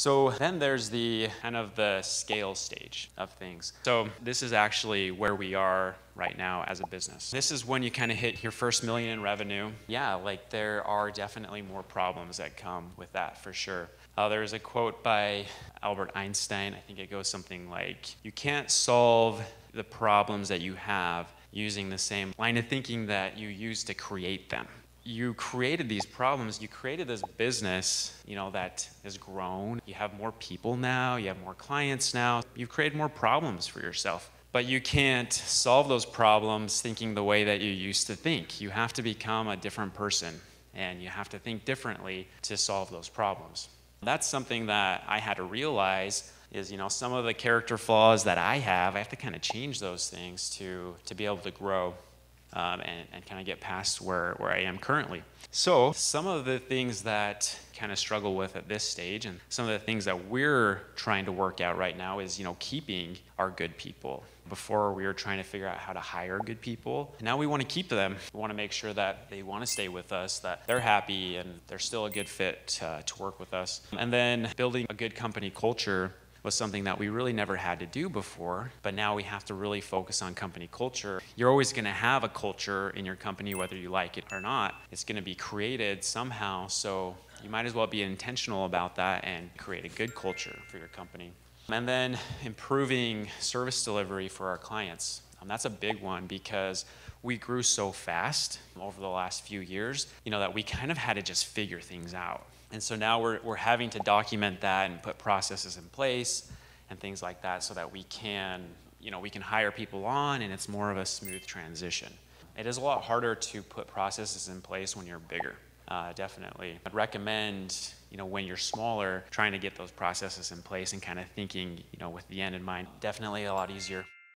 So then there's the kind of the scale stage of things. So this is actually where we are right now as a business. This is when you kind of hit your first million in revenue. Yeah, like there are definitely more problems that come with that for sure. Uh, there's a quote by Albert Einstein. I think it goes something like, You can't solve the problems that you have using the same line of thinking that you use to create them you created these problems you created this business you know that has grown. You have more people now you have more clients now. You've created more problems for yourself. But you can't solve those problems thinking the way that you used to think. You have to become a different person and you have to think differently to solve those problems. That's something that i had to realize is you know some of the character flaws that i have i have to kind of change those things to to be able to grow um, and, and kind of get past where, where I am currently. So, some of the things that kind of struggle with at this stage and some of the things that we're trying to work out right now is, you know, keeping our good people. Before we were trying to figure out how to hire good people. Now we want to keep them. We want to make sure that they want to stay with us, that they're happy and they're still a good fit uh, to work with us. And then building a good company culture was something that we really never had to do before, but now we have to really focus on company culture. You're always going to have a culture in your company, whether you like it or not. It's going to be created somehow, so you might as well be intentional about that and create a good culture for your company. And then improving service delivery for our clients. Um, that's a big one because we grew so fast over the last few years, you know, that we kind of had to just figure things out. And so now we're, we're having to document that and put processes in place and things like that so that we can, you know, we can hire people on and it's more of a smooth transition. It is a lot harder to put processes in place when you're bigger. Uh, definitely. I'd recommend, you know, when you're smaller, trying to get those processes in place and kind of thinking, you know, with the end in mind. Definitely a lot easier.